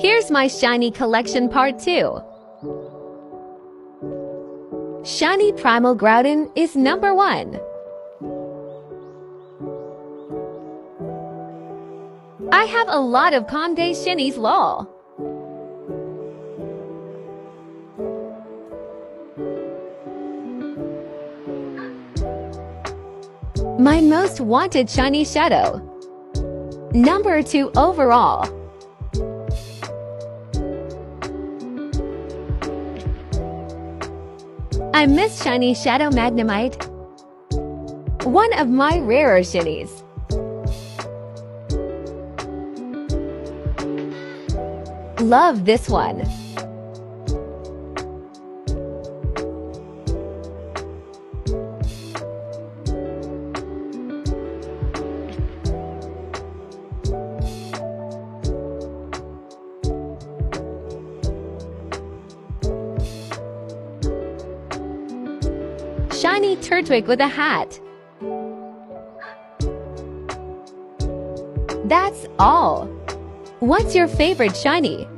Here's my shiny collection part 2. Shiny Primal Groudon is number 1. I have a lot of Conde Shinies lol. My most wanted shiny shadow. Number 2 overall. I miss shiny Shadow Magnemite. One of my rarer shinies. Love this one. Shiny Turtwig with a hat. That's all. What's your favorite shiny?